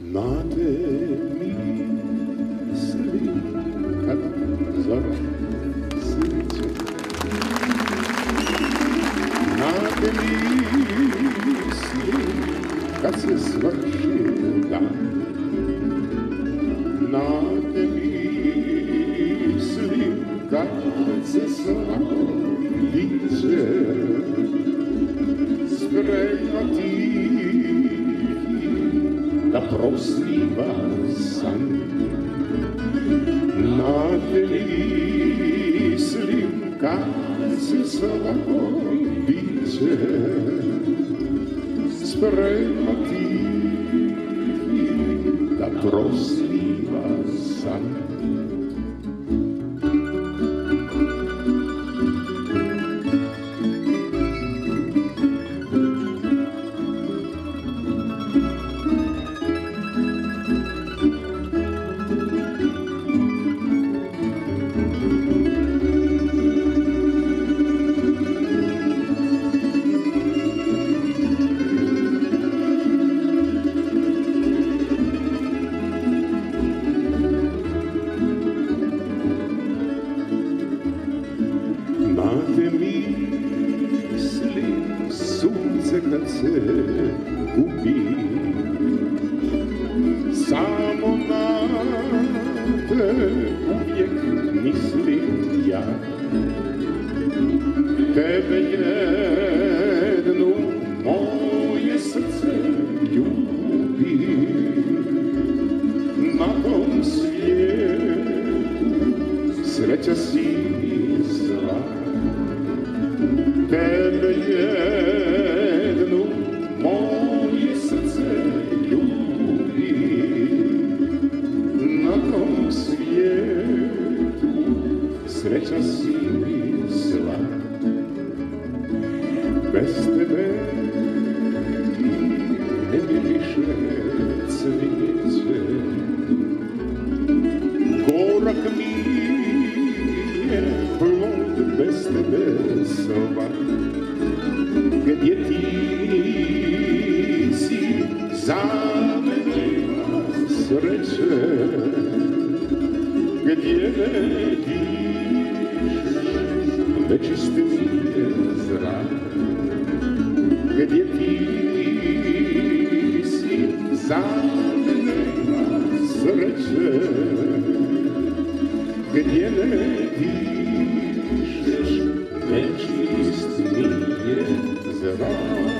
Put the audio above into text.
Nade misli kada zora sviće Nade misli kad se svrši dan. Nade misli kad se svako biće da prosliva san Na te mislim kad se svako biće? Sprema ti da prosliva san kad se gubi. Samo na te uvijek mislim ja. Tebe jednu moje srce ljubi. Na tom svijetu sreća si zla ne bi više cvijeće Gorak mi je plod bez tebe soba. Gdje ti si za mene sreće? Gdje ne dišeš nečisti mi za mene sreće gdje ne dišeš, nečist mi je zrak.